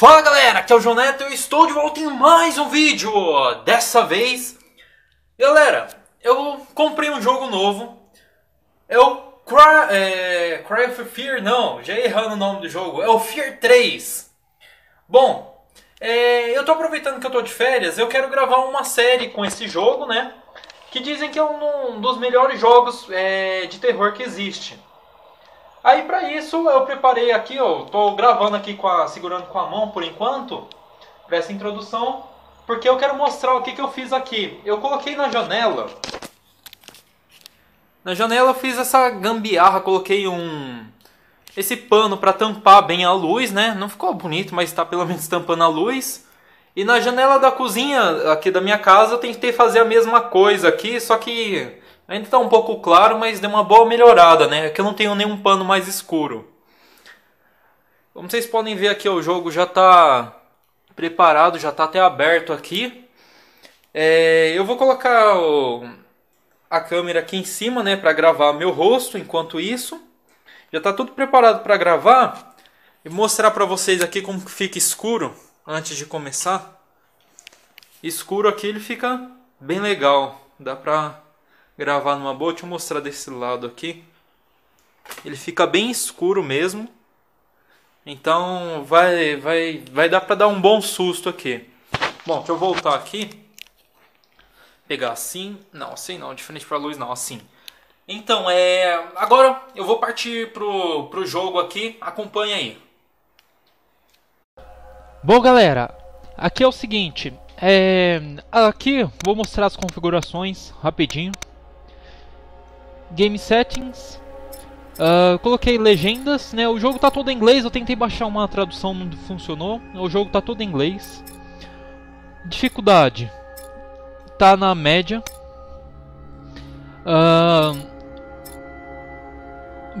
Fala galera, aqui é o João Neto e eu estou de volta em mais um vídeo. Dessa vez, galera, eu comprei um jogo novo. É o Cry, é, Cry Fear, não, já errando o nome do jogo. É o Fear 3. Bom, é, eu tô aproveitando que eu tô de férias, eu quero gravar uma série com esse jogo, né? Que dizem que é um dos melhores jogos é, de terror que existe. Aí para isso eu preparei aqui, ó, tô gravando aqui com a, segurando com a mão por enquanto, para essa introdução, porque eu quero mostrar o que, que eu fiz aqui. Eu coloquei na janela, na janela eu fiz essa gambiarra, coloquei um esse pano para tampar bem a luz, né? Não ficou bonito, mas está pelo menos tampando a luz. E na janela da cozinha aqui da minha casa eu tentei fazer a mesma coisa aqui, só que Ainda está um pouco claro, mas deu uma boa melhorada, né? Aqui eu não tenho nenhum pano mais escuro. Como vocês podem ver aqui, o jogo já está preparado, já está até aberto aqui. É, eu vou colocar o, a câmera aqui em cima, né, para gravar meu rosto. Enquanto isso, já está tudo preparado para gravar e mostrar para vocês aqui como fica escuro antes de começar. Escuro aqui ele fica bem legal, dá para gravar numa boa. Deixa eu mostrar desse lado aqui. Ele fica bem escuro mesmo. Então vai, vai, vai dar para dar um bom susto aqui. Bom, deixa eu voltar aqui. Pegar assim. Não, assim não. Diferente para luz não, assim. Então, é... agora eu vou partir pro, pro jogo aqui. Acompanha aí. Bom, galera. Aqui é o seguinte. É... Aqui vou mostrar as configurações rapidinho. Game Settings. Uh, coloquei legendas, né? O jogo tá todo em inglês, eu tentei baixar uma tradução, não funcionou. O jogo tá todo em inglês. Dificuldade tá na média. Uh,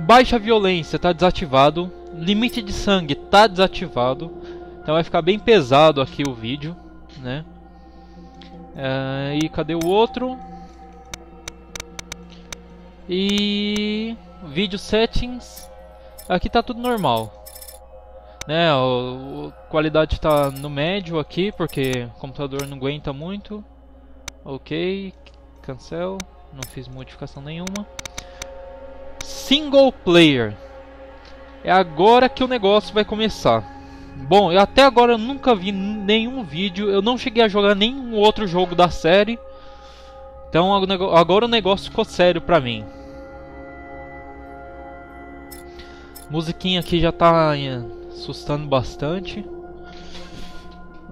baixa violência tá desativado. Limite de sangue tá desativado. Então vai ficar bem pesado aqui o vídeo, né? Uh, e cadê o outro? E vídeo settings, aqui tá tudo normal. Né, a qualidade está no médio aqui, porque o computador não aguenta muito. Ok, cancel, não fiz modificação nenhuma. Single player. É agora que o negócio vai começar. Bom, eu até agora eu nunca vi nenhum vídeo, eu não cheguei a jogar nenhum outro jogo da série. Então agora o negócio ficou sério pra mim. Musiquinha aqui já tá assustando bastante.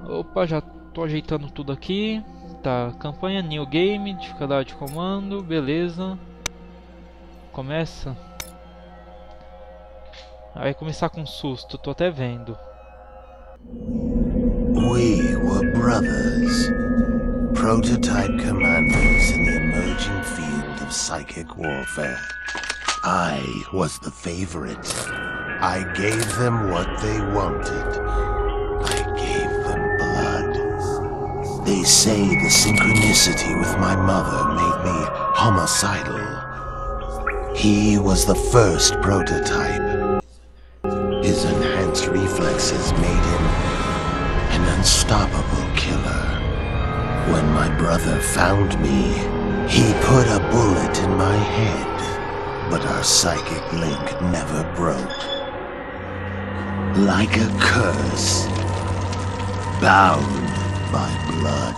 Opa, já tô ajeitando tudo aqui. Tá, campanha New Game, dificuldade de comando, beleza. Começa. Vai começar com susto, tô até vendo. We were brothers, prototype commanders in the emerging field of psychic warfare. I was the favorite. I gave them what they wanted. I gave them blood. They say the synchronicity with my mother made me homicidal. He was the first prototype. His enhanced reflexes made him an unstoppable killer. When my brother found me, he put a bullet in my head but our psychic link never broke. Like a curse, bound by blood.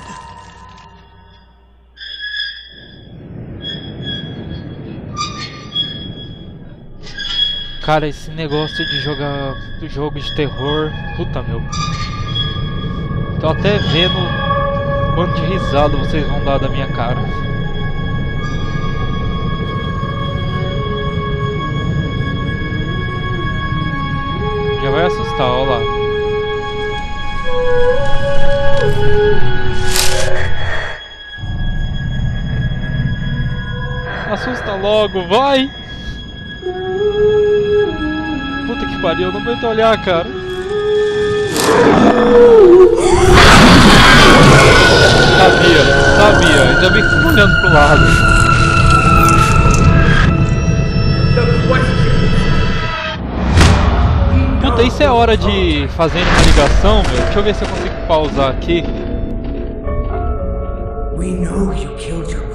Cara, esse negócio de jogar jogo de terror, puta meu. Tô até vendo quanto de risada vocês vão dar da minha cara. Ó lá. Assusta logo, vai! Puta que pariu, eu não aguento olhar, cara. Sabia, sabia, ainda bem que fui olhando pro lado. Sei se é hora de fazer uma ligação, meu. Deixa eu ver se eu consigo pausar aqui. We know you killed your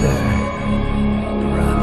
brother.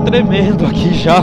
Tremendo aqui já.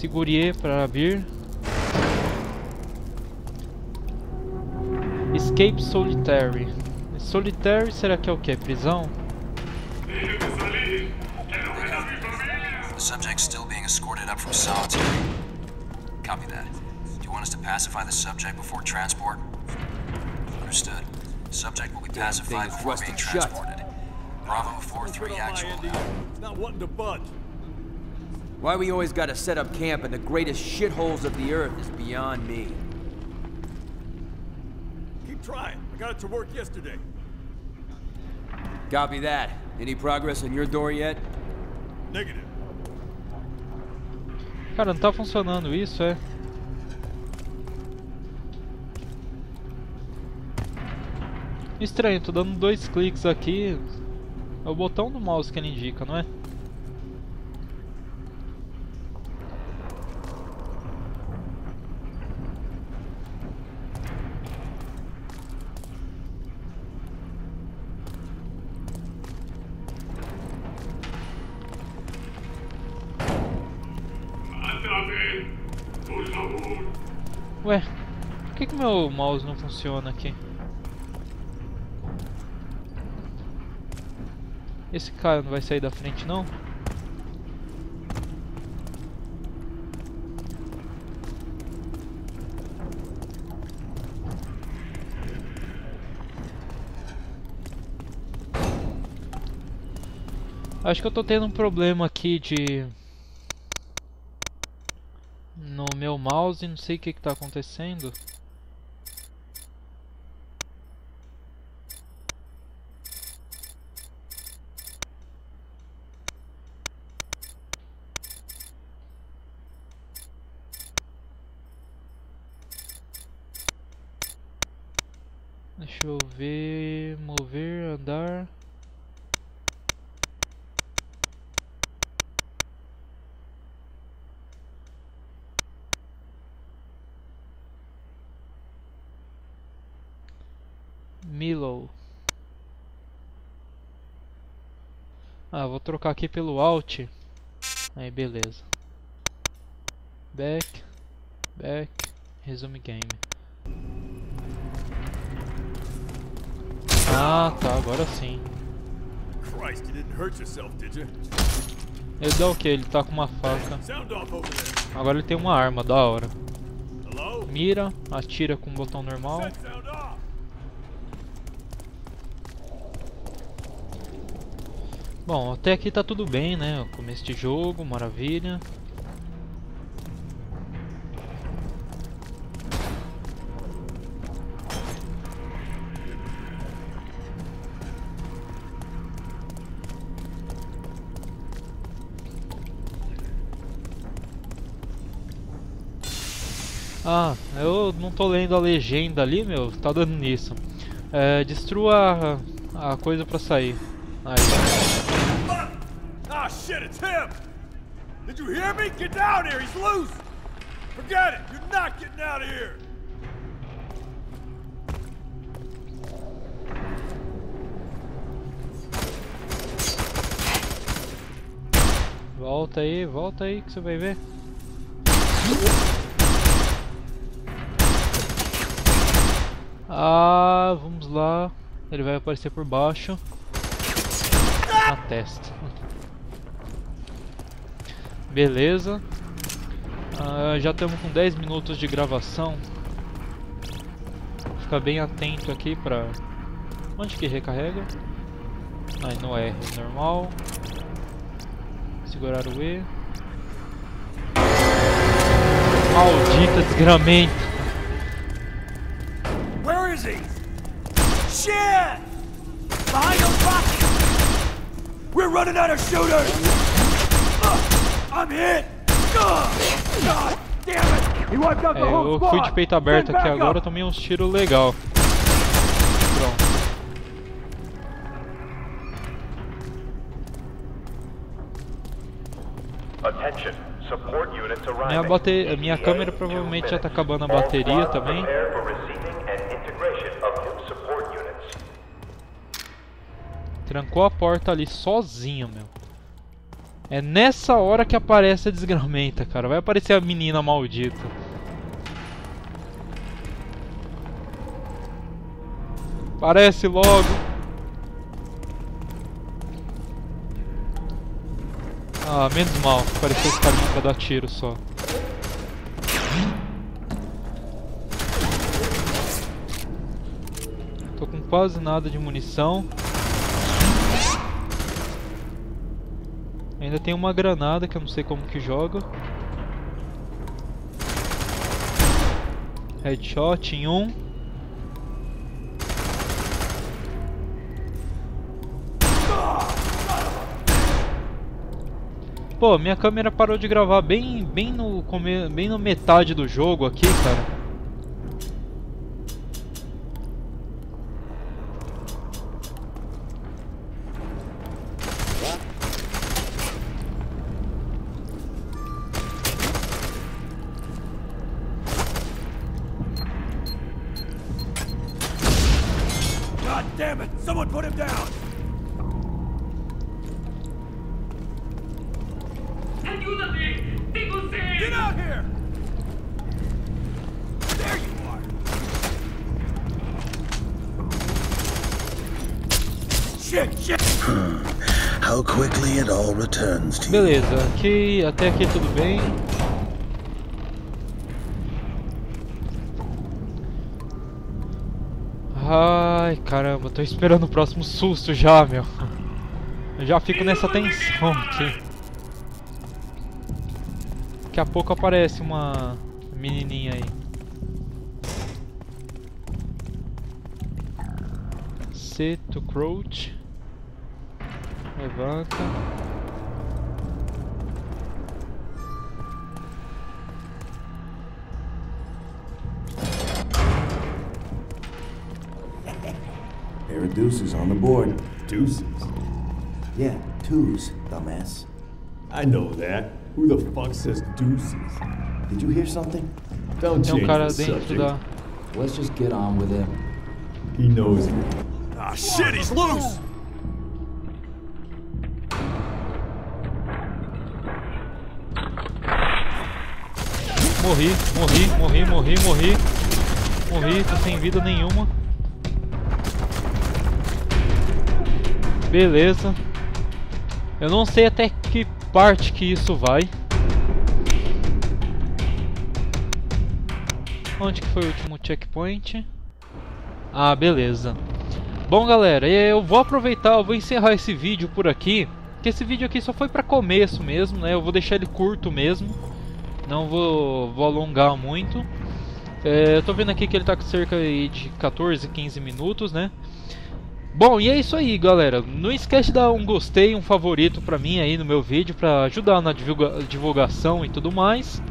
Segurie para abrir. Escape Solitary. Solitary será que é o que? Prisão? Subject still being escorted up from solitary. Copy that. Do you want us to pacify the subject before transport? Understood. Subject will be pacified before being transported. Shut. Bravo 4-3 actual. Not wanting to budge. Why we always gotta set up camp in the greatest shitholes of the earth is beyond me. Keep trying. I got it to work yesterday. Copy that. Any progress on your door yet? Negative. Cara, não tá funcionando isso, é? Estranho, tô dando dois cliques aqui. É o botão do mouse que ele indica, não é? Meu mouse não funciona aqui? Esse cara não vai sair da frente não? Acho que eu tô tendo um problema aqui de no meu mouse, não sei o que está acontecendo. Deixa eu ver, mover, andar. Milo. Ah, vou trocar aqui pelo Alt. Aí, beleza. Back, back, resume game. Ah, tá, agora sim. Ele dá o que? Ele tá com uma faca. Agora ele tem uma arma, da hora. Mira, atira com o botão normal. Bom, até aqui tá tudo bem, né? Começo de jogo, maravilha. Ah, eu não tô lendo a legenda ali, meu, tá dando nisso. É, destrua a, a coisa pra sair. Aí. Ah, shit, it's him! Did you hear me? Get down here, he's loose! Forget it, you're not getting out of here! Volta aí, volta aí que você vai ver. Ah, vamos lá. Ele vai aparecer por baixo. Na testa. Beleza. Ah, já estamos com 10 minutos de gravação. Fica bem atento aqui pra... Onde que recarrega? Aí no R, normal. Segurar o E. Maldita desgramento. Is he? Shit! Behind those boxes! We're running out of shooters! Uh, I'm hit! Uh, God damn it! He wiped out the é, whole eu fui de peito aberto aqui agora, tomei uns tiros legal. Pronto. Minha, bate... minha câmera provavelmente já está acabando a bateria também. Trancou a porta ali sozinho, meu. É nessa hora que aparece a desgramenta, cara. Vai aparecer a menina maldita. Aparece logo. Ah, menos mal. Apareceu esse carinha pra dar tiro só. Tô com quase nada de munição. Ainda tem uma granada que eu não sei como que joga. Headshot em um. Pô, minha câmera parou de gravar bem, bem no bem no metade do jogo aqui, cara. damn it! Someone put him down! Get out here! There you are! Hmm. How quickly it all returns to you. Beleza, aqui até aqui tudo bem. Ai, caramba, tô esperando o próximo susto já, meu. Eu já fico nessa tensão aqui. Daqui a pouco aparece uma menininha aí. C crouch. Levanta. Deuces on the board. Deuces? Yeah, twos, dumbass. I know that. Who the fuck says deuces? Did you hear something? Don't change the subject. Da... Let's just get on with it. He knows it. Ah, shit, he's loose! Morri, morri, morri, morri, morri. Morri, tô sem vida nenhuma. Beleza. Eu não sei até que parte que isso vai. Onde que foi o último checkpoint? Ah, beleza. Bom, galera, eu vou aproveitar, eu vou encerrar esse vídeo por aqui. Que esse vídeo aqui só foi para começo mesmo, né? Eu vou deixar ele curto mesmo. Não vou, vou alongar muito. É, eu tô vendo aqui que ele tá com cerca de 14, 15 minutos, né? Bom, e é isso aí, galera. Não esquece de dar um gostei, um favorito pra mim aí no meu vídeo, pra ajudar na divulga divulgação e tudo mais.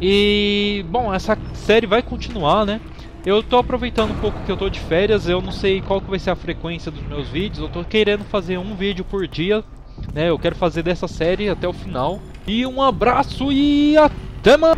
E, bom, essa série vai continuar, né? Eu tô aproveitando um pouco que eu tô de férias, eu não sei qual que vai ser a frequência dos meus vídeos, eu tô querendo fazer um vídeo por dia, né? Eu quero fazer dessa série até o final. E um abraço e até mais!